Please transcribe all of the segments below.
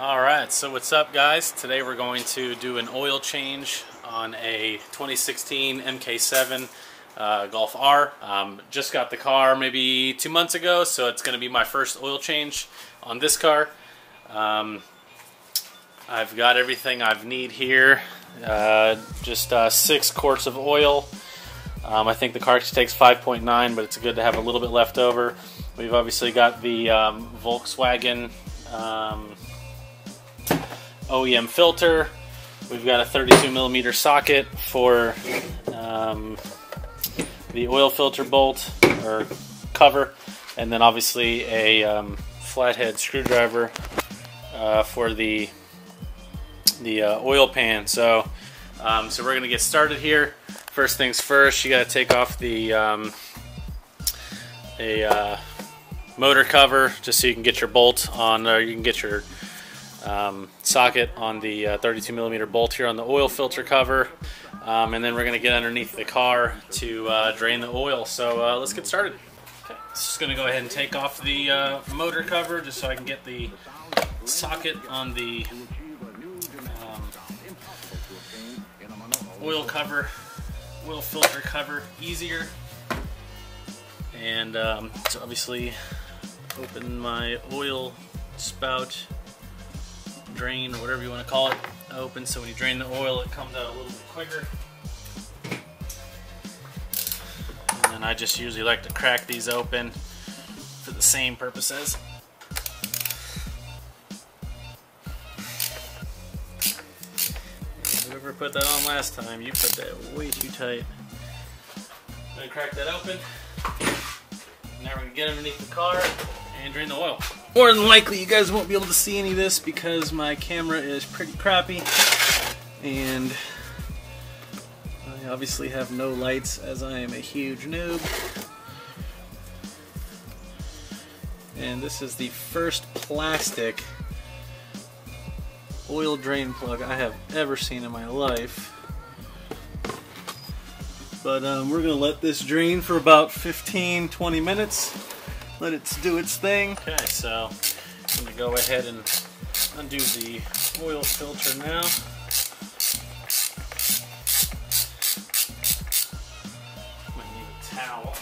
Alright, so what's up guys? Today we're going to do an oil change on a 2016 MK7 uh, Golf R. Um, just got the car maybe two months ago, so it's going to be my first oil change on this car. Um, I've got everything I need here. Uh, just uh, six quarts of oil. Um, I think the car takes 5.9, but it's good to have a little bit left over. We've obviously got the um, Volkswagen um, OEM filter. We've got a 32 millimeter socket for um, the oil filter bolt or cover, and then obviously a um, flathead screwdriver uh, for the the uh, oil pan. So, um, so we're gonna get started here. First things first, you gotta take off the um, a uh, motor cover just so you can get your bolt on, or you can get your um, socket on the uh, 32 millimeter bolt here on the oil filter cover. Um, and then we're going to get underneath the car to uh, drain the oil. So uh, let's get started. Okay, just going to go ahead and take off the uh, motor cover just so I can get the socket on the um, oil cover, oil filter cover easier. And um, so obviously open my oil spout drain or whatever you want to call it open so when you drain the oil it comes out a little bit quicker. And then I just usually like to crack these open for the same purposes. whoever put that on last time, you put that way too tight. I'm gonna crack that open. Now we're gonna get underneath the car and drain the oil. More than likely, you guys won't be able to see any of this because my camera is pretty crappy. And I obviously have no lights as I am a huge noob. And this is the first plastic oil drain plug I have ever seen in my life. But um, we're to let this drain for about 15-20 minutes let it do its thing. Okay, so I'm gonna go ahead and undo the oil filter now. Might need a towel.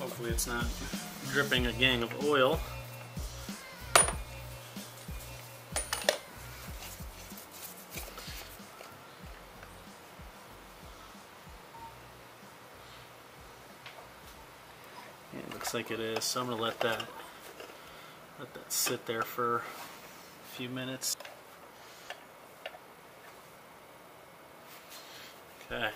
Hopefully it's not dripping a gang of oil. Looks like it is. So I'm gonna let that let that sit there for a few minutes. Okay.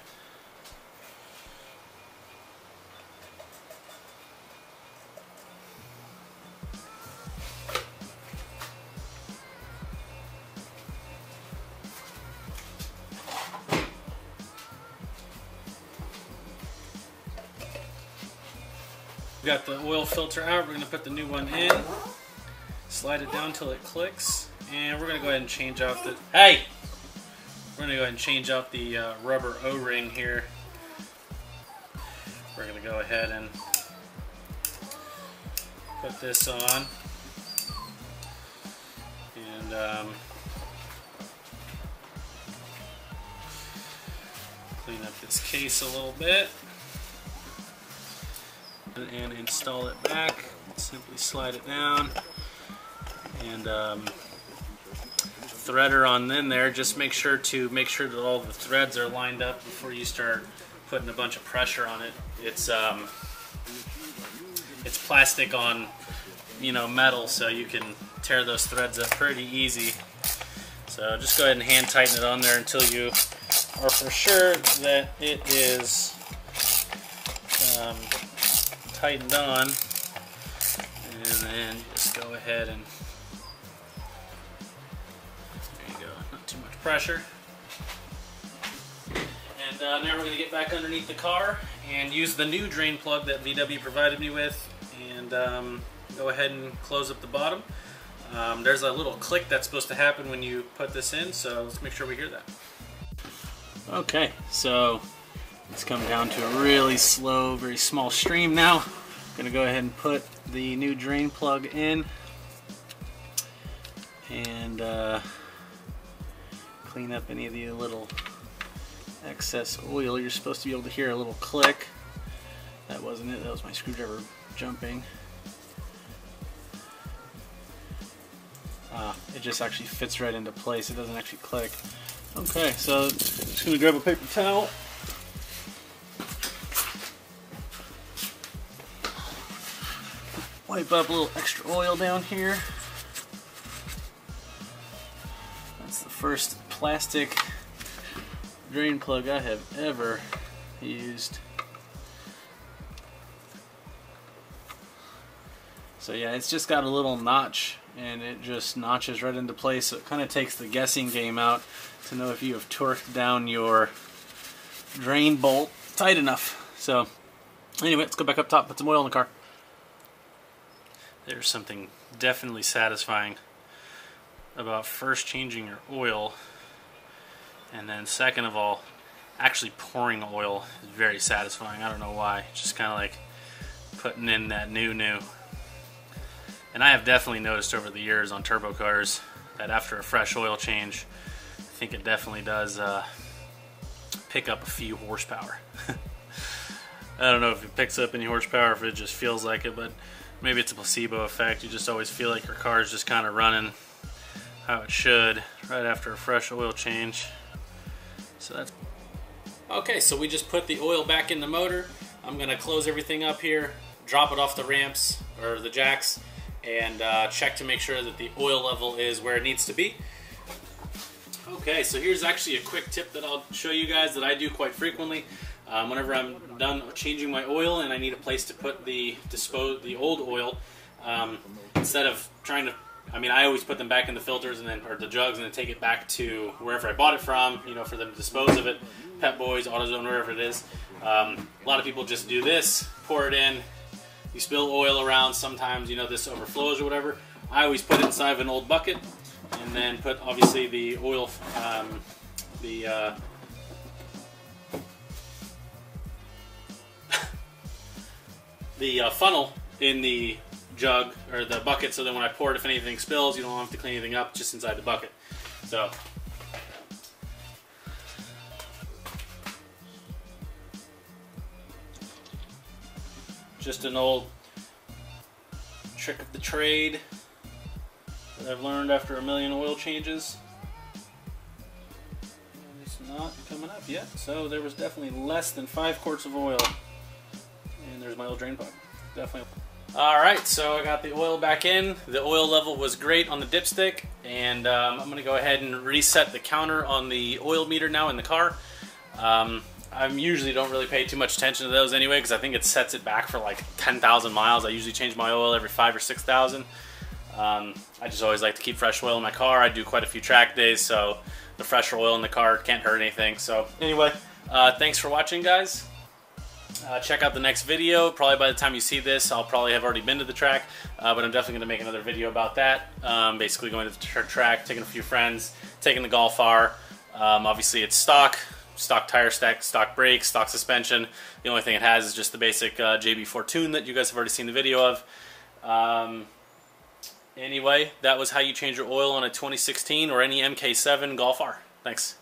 We got the oil filter out. We're going to put the new one in. Slide it down until it clicks. And we're going to go ahead and change out the... Hey! We're going to go ahead and change out the uh, rubber O-ring here. We're going to go ahead and put this on. And... Um, clean up this case a little bit and install it back. Simply slide it down and um, threader on in there. Just make sure to make sure that all the threads are lined up before you start putting a bunch of pressure on it. It's um, it's plastic on you know metal, so you can tear those threads up pretty easy. So just go ahead and hand tighten it on there until you are for sure that it is um, tightened on. And then just go ahead and there you go not too much pressure. And uh, now we're going to get back underneath the car and use the new drain plug that VW provided me with and um, go ahead and close up the bottom. Um, there's a little click that's supposed to happen when you put this in so let's make sure we hear that. Okay so it's coming down to a really slow, very small stream now. I'm gonna go ahead and put the new drain plug in. and uh, clean up any of the little excess oil. You're supposed to be able to hear a little click. That wasn't it, that was my screwdriver jumping. Uh, it just actually fits right into place. It doesn't actually click. Okay, so just gonna grab a paper towel. Wipe up a little extra oil down here. That's the first plastic drain plug I have ever used. So yeah, it's just got a little notch and it just notches right into place. So it kind of takes the guessing game out to know if you have torqued down your drain bolt tight enough. So anyway, let's go back up top, put some oil in the car. There's something definitely satisfying about first changing your oil and then second of all actually pouring oil is very satisfying. I don't know why. Just kind of like putting in that new new and I have definitely noticed over the years on turbo cars that after a fresh oil change, I think it definitely does uh, pick up a few horsepower. I don't know if it picks up any horsepower, if it just feels like it, but maybe it's a placebo effect. You just always feel like your car is just kind of running how it should right after a fresh oil change. So that's okay. So we just put the oil back in the motor. I'm gonna close everything up here, drop it off the ramps or the jacks, and uh, check to make sure that the oil level is where it needs to be. Okay, so here's actually a quick tip that I'll show you guys that I do quite frequently. Um, whenever I'm done changing my oil and I need a place to put the dispose the old oil, um, instead of trying to, I mean, I always put them back in the filters and then or the jugs and then take it back to wherever I bought it from, you know, for them to dispose of it. Pep Boys, AutoZone, wherever it is. Um, a lot of people just do this, pour it in, you spill oil around, sometimes, you know, this overflows or whatever. I always put it inside of an old bucket and then put, obviously, the oil, um, the, uh, the uh, funnel in the jug or the bucket so then when I pour it, if anything spills, you don't have to clean anything up, just inside the bucket. So just an old trick of the trade that I've learned after a million oil changes. It's not coming up yet, so there was definitely less than five quarts of oil. There's my old drain pipe. Definitely. Alright, so I got the oil back in. The oil level was great on the dipstick, and um, I'm to go ahead and reset the counter on the oil meter now in the car. Um, I usually don't really pay too much attention to those anyway because I think it sets it back for like 10,000 miles. I usually change my oil every five or 6,000. Um, I just always like to keep fresh oil in my car. I do quite a few track days, so the fresher oil in the car can't hurt anything. So anyway, uh, thanks for watching, guys. Uh, check out the next video. Probably by the time you see this, I'll probably have already been to the track, uh, but I'm definitely going to make another video about that. Um, basically going to the track, taking a few friends, taking the Golf R. Um, obviously, it's stock stock tire stack, stock brakes, stock suspension. The only thing it has is just the basic uh, JB4 tune that you guys have already seen the video of. Um, anyway, that was how you change your oil on a 2016 or any MK7 Golf R. Thanks.